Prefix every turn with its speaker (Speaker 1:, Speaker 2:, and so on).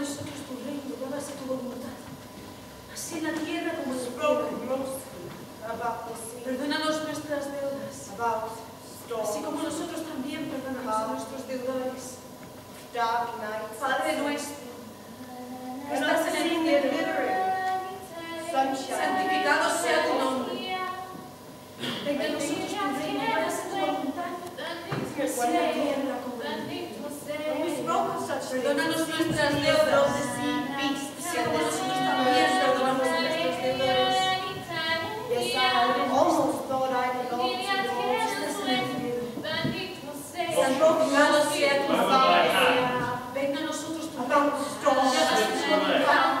Speaker 1: nosotros tu reino, hágase tu voluntad, así en la tierra
Speaker 2: como en el cielo.
Speaker 1: Perdónanos nuestras deudas, así como nosotros también perdonamos a nuestros deudores. Padre nuestro, que estás en el cielo, santificado sea tu nombre. Venga a nosotros tu reino, hágase tu voluntad, así en la tierra como en el cielo. Perdónanos nuestras deudas, si nosotros también perdonamos
Speaker 2: a nuestros deudores.
Speaker 1: yes,
Speaker 2: I almost
Speaker 1: thought I belonged to the Lord. Santificado sea tu nombre. Venga a nosotros tu reino,
Speaker 2: About storms,
Speaker 3: y hágase
Speaker 2: tu voluntad.